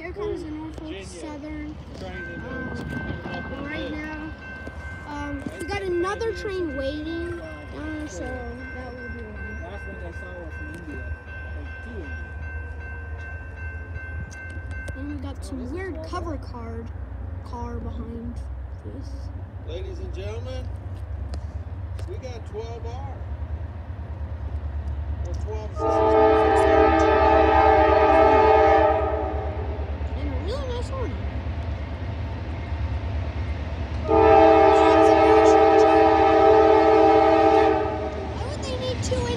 here comes the Norfolk Southern. Um, right now, um, we got another train waiting. Uh, so that will be one. Last one I saw was from India. Like two India. And we got some weird cover card car behind this. Ladies and gentlemen, we got 12R. Or 12 sisters. to it.